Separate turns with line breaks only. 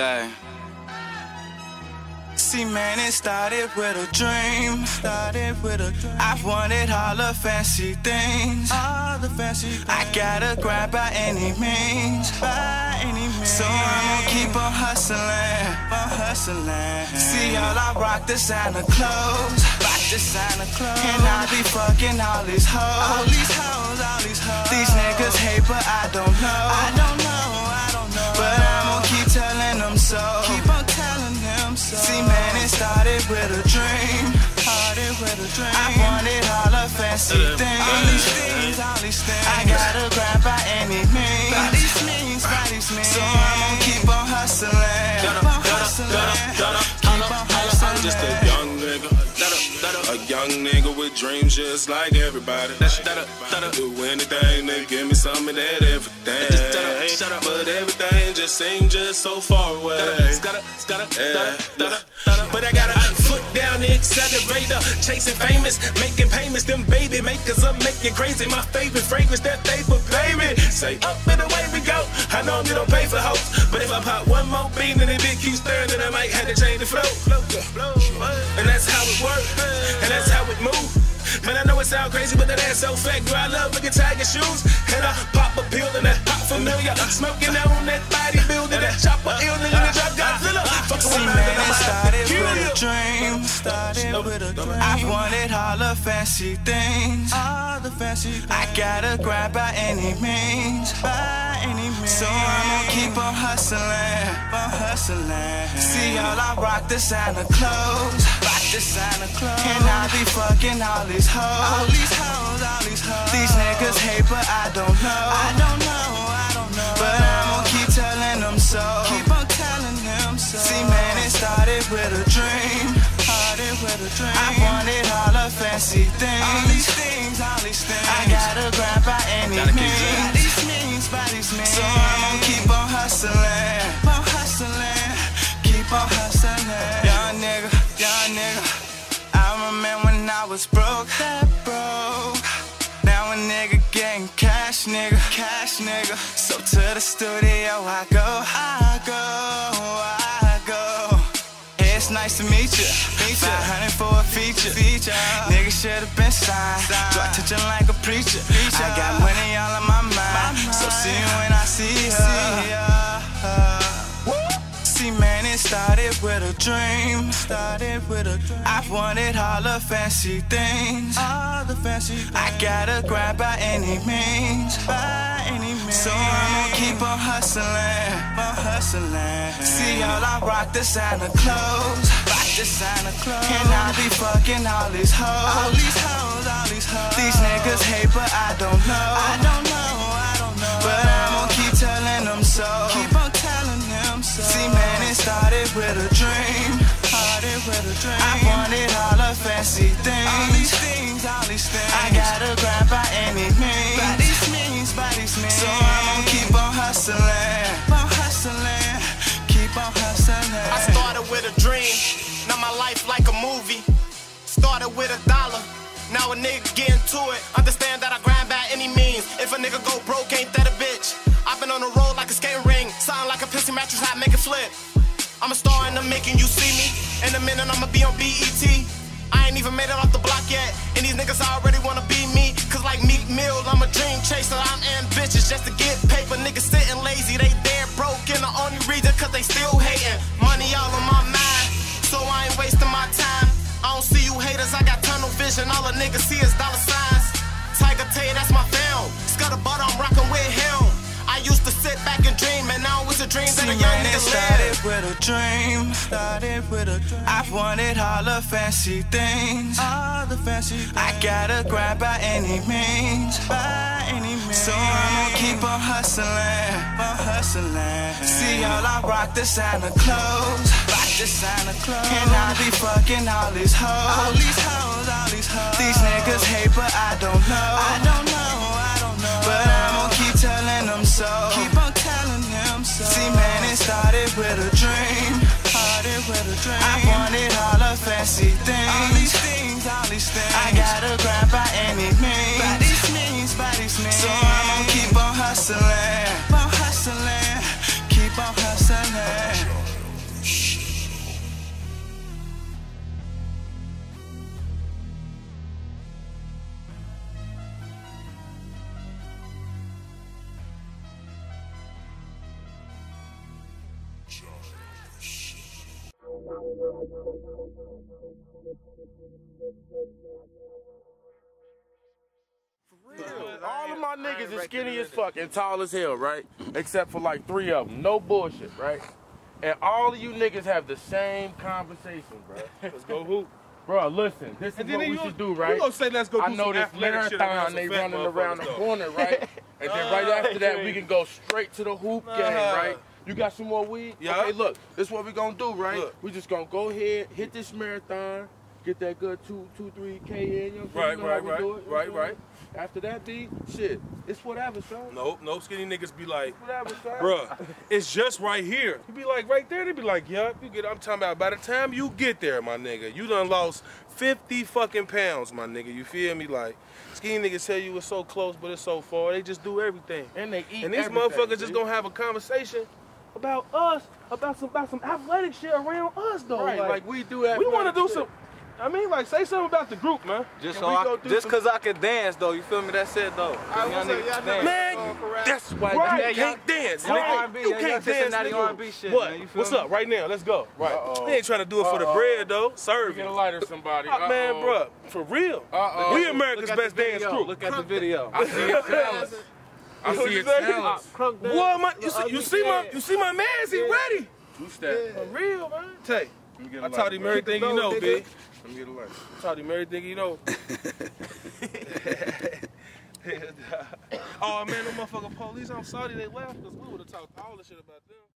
Hey. See, man, it started with a dream. Started with a dream. I wanted all the fancy things. All the fancy things. I gotta grab by any means. By any means. So I'ma keep on hustling. On hustling. See, all I rock designer clothes. Rock designer clothes. And I be fucking all these hoes. All these hoes, all these hoes. I wanted all the fancy things. All these things,
dreams just like everybody. Do anything to give me some of that everything. But everything just seems just so far away.
But I got a foot down the accelerator, chasing famous, making payments. Them baby makers up, making crazy. My favorite fragrance, that they paper baby. Say up know it sound crazy, but that ass so fat, girl. I love looking tiger shoes. And I pop a pill and that hot familiar. Smoking on that bodybuilder, that chopper ill nigga, that drop Godzilla. Fuck around,
man,
I
started with a dream. Started with a dream. I wanted all the fancy things. All the fancy things. I gotta grab by any means. By any means. So I'ma keep on hustling. On hustling. See, all I rock designer clothes. Rock designer clothes. And I be fucking all these hoes. All these hoes, all these hoes. These niggas hate, but I don't know. I don't know, I don't know. But I'ma keep telling them so. Keep on telling them so. See, man, it started with a dream. Started with a dream. Cash, nigga, cash, nigga. So to the studio I go, I go, I go. Hey, it's nice to meet you. Meet you. 500 for a feature. feature. Nigga should have been signed. Do I touch him like a preacher? I got money all on my mind. So see you when I see her. See, man, it started with a dream. Started with a dream. I wanted all the fancy things. All the fancy things. I gotta grab by any means. By any means. So I'ma keep on hustling. On hustling. See, all I rock designer clothes. Rock designer clothes. And I be fucking all these hoes. All these hoes, all these hoes. These niggas hate, but I don't know. I don't started with a dream. Started with a dream. I wanted all the fancy things. All these things, all these things. I gotta grab by any means. By these means, by these means. So I'ma keep on hustling. Keep on hustling. Keep on hustling.
I started with a dream, now my life like a movie. Started with a dollar, now a nigga getting to it. Understand that I grind by any means. If a nigga go broke, ain't that a bitch? I've been on the road like a skating ring, sound like a pissy mattress, hot make it flip. I'm a star and I'm making you see me. In a minute, I'ma be on BET. I ain't even made it off the block yet, and these niggas already wanna be me. Cause like Meek Mill, I'm a dream chaser. I'm ambitious just to get dreams
See,
that a young
man,
nigga
started
live.
with a dream. Started with a dream. I've wanted all the fancy things. All the fancy things. I gotta grab by any means. By any means. So I'ma keep on hustling. On hustling. See, all I rock designer clothes. Rock designer clothes. And I be fucking all these hoes. All these hoes, all these hoes. These niggas hate, but I don't know. I don't All
of my niggas is skinny as fuck and tall as hell, right? Except for like three of them. No bullshit, right? And all of you niggas have the same conversation, bro.
Let's go hoop.
Bro, listen, this is
And then
what we
you-
should do,
you
right?
gonna say, let's go
I
do
know this
athletic shit
marathon, they running around the corner, right? And then right after that, we can go straight to the hoop game, right? You got some more weed?
Yeah.
Okay, look, this is what we gonna do, right?
Look.
We just gonna go ahead, hit this marathon, get that good two, two, three K in. You know
Right,
You know
right, right,
it,
right, right.
After that, B, shit, it's whatever, son.
Nope, nope, skinny niggas be like,
Whatever, son.
bruh, it's just right here. You be like, right there, they be like, yup, you get, I'm talking about by the time you get there, my nigga, you done lost 50 fucking pounds, my nigga, you feel me? Like, skinny niggas tell you it's so close, but it's so far, they just do everything.
And they eat
And these
everything,
motherfuckers just
B.
gonna have a conversation about us, about some about some athletic shit around us though.
Right, like, we do that.
we want to do
shit.
some. I mean, like, say something about the group, man.
Just so I,
go do
just
some-
cause I can dance though, you feel me? That's it though.
I
Y'all
was
niggas
y'all
dance.
Man,
correct.
that's why
Right.
you can't dance,
Young
nigga.
R&B,
You can't dance,
Cincinnati
nigga.
R&B shit,
what?
man, you feel
What's
me?
up? Right now, let's go. Right.
Uh-oh.
They ain't trying to do it for the
Uh-oh.
bread though. Serve
Get
it.
a lighter, somebody.
Uh, man,
Uh-oh.
for real.
Uh-oh.
We America's best dance
video.
group.
Look at the video.
I see your talents. I
What
see
you
your
say?
talents.
Crunk dance.
What my? You see, you see my?
yeah.
You see my man's? He ready.
Two step.
For real, man. Tay,
I me get a
I
lighter,
taught him
bro.
everything you know,
nigga.
big.
Let me get a lighter.
Taught him everything you know. oh man, the motherfucking police. I'm sorry they left because we would have talked all the shit about them.